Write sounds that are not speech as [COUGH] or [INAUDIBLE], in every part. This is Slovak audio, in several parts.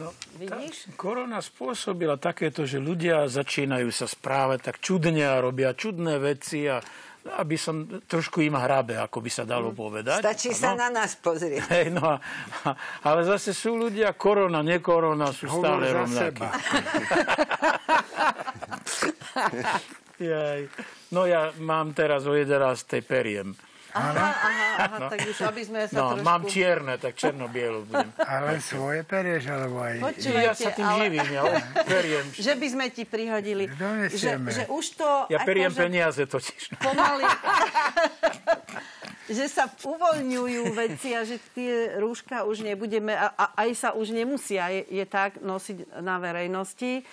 No, Vidíš? Korona spôsobila takéto, že ľudia začínajú sa správať tak čudne a robia čudné veci a aby som trošku im hrabe, ako by sa dalo povedať. Stačí sa na nás pozrieť. Hej, no a, ale zase sú ľudia, korona, nekorona, sú Hovor stále rovnakí. [LAUGHS] No ja mám teraz o 11. periem. Aha, aha, aha, tak už aby sme sa No, trošku... mám čierne, tak černo-bielu budem. Ale svoje perieš, alebo aj... Počúvajte, Ja sa tým ale- živím, ja periem. [LAUGHS] Že by sme ti prihodili, že, že už to... Ja periem akože peniaze totiž. Pomaly... [LAUGHS] [LAUGHS] že sa uvoľňujú veci a že tie rúška už nebudeme, a, a aj sa už nemusia je, je tak nosiť na verejnosti.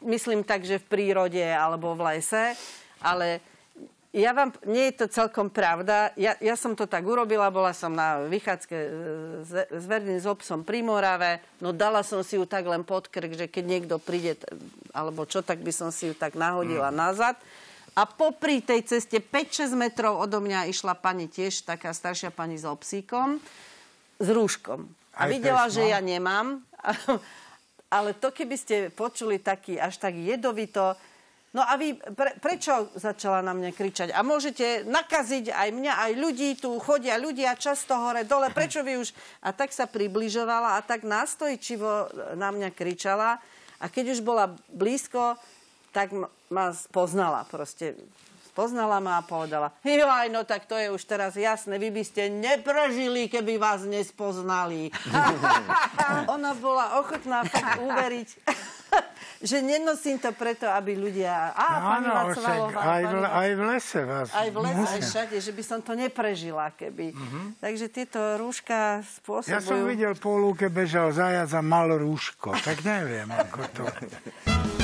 Myslím tak, že v prírode alebo v lese, ale ja vám, nie je to celkom pravda. Ja, ja som to tak urobila, bola som na vychádzke e, s s Verdým s obsom pri Morave, no dala som si ju tak len pod krk, že keď niekto príde, alebo čo, tak by som si ju tak nahodila nazad. A popri tej ceste 5-6 metrov odo mňa išla pani tiež, taká staršia pani s obsíkom, s rúškom. A Aj videla, že no? ja nemám. [LAUGHS] Ale to, keby ste počuli taký, až tak jedovito, No a vy, pre, prečo začala na mňa kričať? A môžete nakaziť aj mňa, aj ľudí, tu chodia ľudia často hore, dole, prečo vy už... A tak sa približovala a tak nástojčivo na mňa kričala. A keď už bola blízko, tak ma spoznala proste. Spoznala ma a povedala, joj, no tak to je už teraz jasné, vy by ste neprežili, keby vás nespoznali. [LAUGHS] Ona bola ochotná uveriť, [LAUGHS] že nenosím to preto, aby ľudia... Á, pani Áno, Václalová, však aj, v, pani aj v lese vás aj v lese, aj musia. všade, že by som to neprežila, keby. Takže tieto rúška spôsobujú... Ja som videl po lúke bežal zajac a mal rúško, tak neviem, ako to. [LAUGHS]